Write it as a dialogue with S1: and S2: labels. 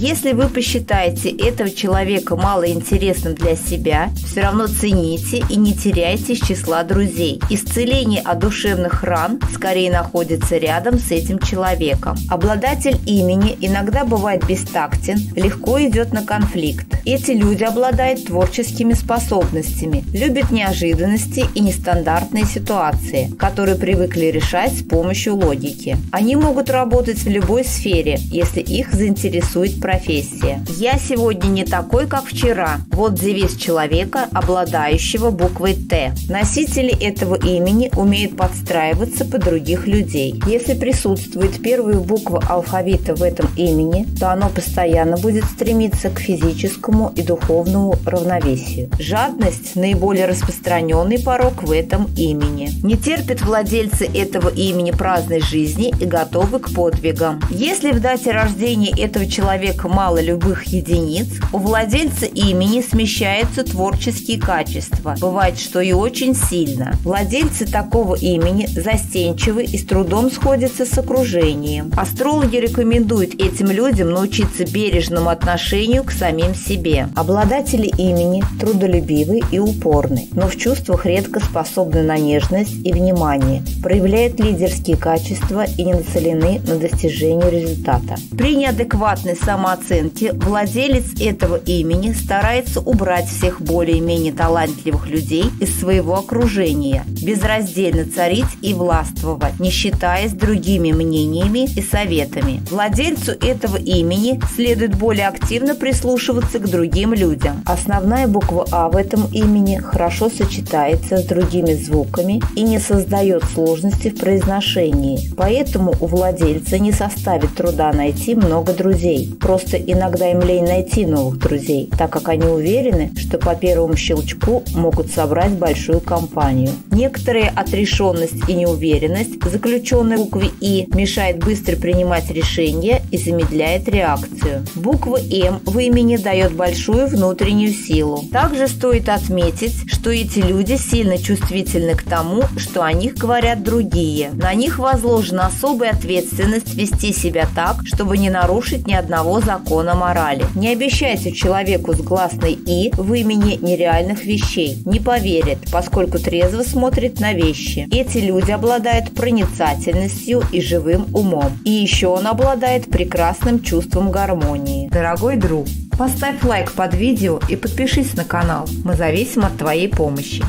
S1: Если вы посчитаете этого человека малоинтересным для себя, все равно цените и не теряйте из числа друзей. Исцеление от душевных ран скорее находится рядом с этим человеком. Обладатель имени иногда бывает бестактен, легко идет на конфликт. Эти люди обладают творческими способностями, любят неожиданности и нестандартные ситуации, которые привыкли решать с помощью логики. Они могут работать в любой сфере, если их заинтересует профессия. Я сегодня не такой, как вчера. Вот девиз человека, обладающего буквой Т. Носители этого имени умеют подстраиваться под других людей. Если присутствует первая буква алфавита в этом имени, то оно постоянно будет стремиться к физическому и духовному равновесию. Жадность – наиболее распространенный порог в этом имени. Не терпят владельцы этого имени праздной жизни и готовы к подвигам. Если в дате рождения этого человека мало любых единиц, у владельца имени смещаются творческие качества. Бывает, что и очень сильно. Владельцы такого имени застенчивы и с трудом сходятся с окружением. Астрологи рекомендуют этим людям научиться бережному отношению к самим себе. Обладатели имени трудолюбивы и упорны, но в чувствах редко способны на нежность и внимание, проявляют лидерские качества и не нацелены на достижение результата. При неадекватной самооценке владелец этого имени старается убрать всех более-менее талантливых людей из своего окружения, безраздельно царить и властвовать, не считаясь другими мнениями и советами. Владельцу этого имени следует более активно прислушиваться к другим людям. Основная буква А в этом имени хорошо сочетается с другими звуками и не создает сложности в произношении. Поэтому у владельца не составит труда найти много друзей. Просто иногда им лень найти новых друзей, так как они уверены, что по первому щелчку могут собрать большую компанию. Некоторая отрешенность и неуверенность, заключенная в букве И, мешает быстро принимать решения и замедляет реакцию. Буква М в имени дает большую внутреннюю силу. Также стоит отметить, что эти люди сильно чувствительны к тому, что о них говорят другие. На них возложена особая ответственность вести себя так, чтобы не нарушить ни одного закона морали. Не обещайте человеку с гласной «и» в имени нереальных вещей. Не поверит, поскольку трезво смотрит на вещи. Эти люди обладают проницательностью и живым умом. И еще он обладает прекрасным чувством гармонии. Дорогой друг, поставь лайк под видео и подпишись на канал. Мы зависим от твоей помощи.